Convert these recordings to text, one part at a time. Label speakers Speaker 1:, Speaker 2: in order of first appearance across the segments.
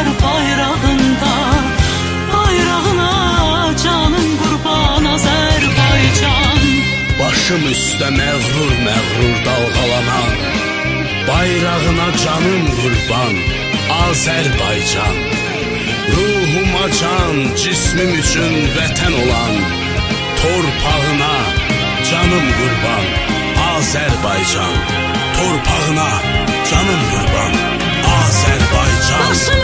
Speaker 1: var bayrağında Bayrağına canım qurban Azərbaycan
Speaker 2: Başım üstə məğrur məğrur dalğalanan Bayrağına canım qurban Azərbaycan. Ruhuma can, cismim üçün vətən olan Torpağına canım qurban Azərbaycan. Torpağına canım qurban Azərbaycan. Başım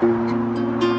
Speaker 3: Şehitler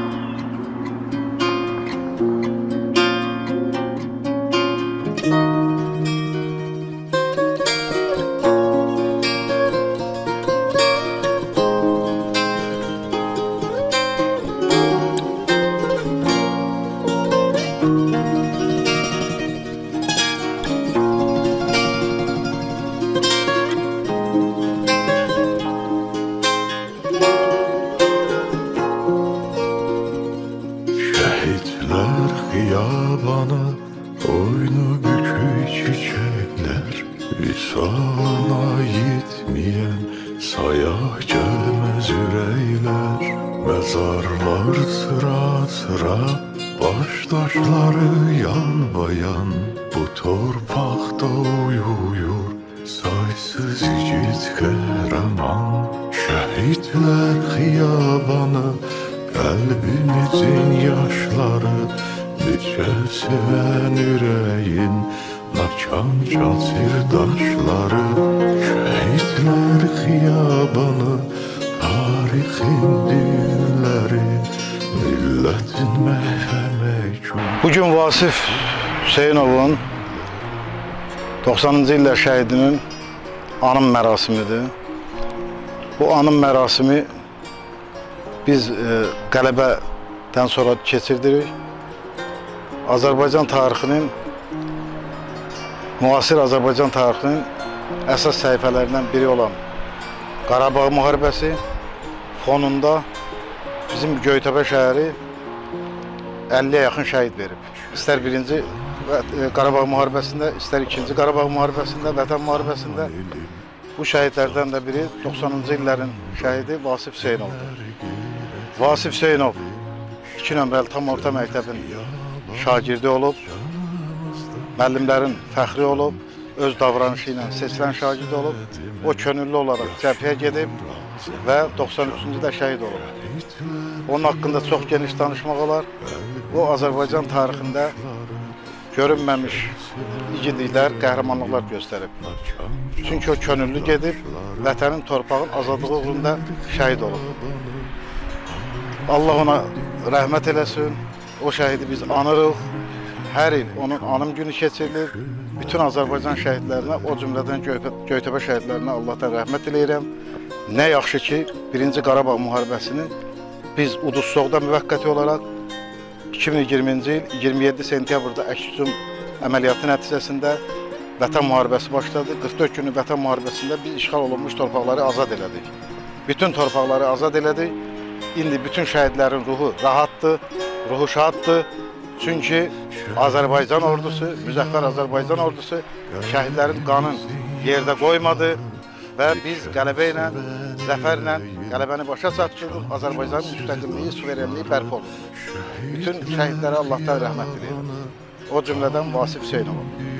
Speaker 3: Visalına yetmeyen Saya gelmez yürekler Mezarlar sıra sıra Baştaşları yan bayan Bu torpakta uyuyor Saysız yiğit kahraman Şehitler xiyabanı Kalbimizin yaşları Nice seven yüreğin Naçan can sirdaşları Şehitler xiyabanı Tarihin düğünleri Milletin mehvemeçun
Speaker 4: Bugün Vasif Hüseynovun 90-cı illər şəhidinin anım mərasimidir. Bu anım mərasimi biz e, qələbədən sonra keçirdirik. Azərbaycan tarixinin müasir Azərbaycan tarixinin əsas səhifələrindən biri olan Qarabağ müharibəsi fonunda bizim Göytəpə şəhəri 50-yə yaxın şəhid verib. İstər birinci e, Qarabağ müharibəsində, istər ikinci Qarabağ müharibəsində, Vətən müharibəsində bu şəhidlərdən də biri 90-cı illərin şəhidi Vasif Hüseynovdur. Vasif Hüseynov 2 nömrəli tam orta məktəbin şagirdi olub, müəllimlərin fəxri olub, öz davranışı ilə seçilən şagird olub, o könüllü olaraq cəbhəyə gedib və 93-cü də şəhid olub. Onun haqqında çox geniş danışmaq olar. O Azərbaycan tarixində görünməmiş igidliklər, qəhrəmanlıqlar göstərib. Çünki o könüllü gedib vətənin, torpağın azadlığı uğrunda şəhid olub. Allah ona rəhmət eləsin. O şəhidi biz anırıq. Hər il onun anım günü keçirilir. Bütün Azərbaycan şəhidlərinə, o cümlədən Göytə- Göytəpə şəhidlərinə Allahdan rəhmət eləyirəm. Nə yaxşı ki, 1-ci Qarabağ müharibəsinin biz Uduzsoqda müvəqqəti olaraq 2020-ci il 27 sentyabrda əks-hücum əməliyyatı nəticəsində Vətən müharibəsi başladı. 44 günlük Vətən müharibəsində biz işğal olunmuş torpaqları azad elədik. Bütün torpaqları azad elədik. İndi bütün şəhidlərin ruhu rahatdır, ruhu şaddır. Çünki Azərbaycan ordusu, müzəffər Azərbaycan ordusu şəhidlərin qanın yerdə qoymadı və biz qələbə ilə, zəfərlə qələbəni başa çatdırdıq. Azərbaycanın müstəqilliyi, suverenliyi bərpa olundu. Bütün şəhidlərə Allahdan rəhmət diləyirəm. O cümlədən Vasif Hüseynova.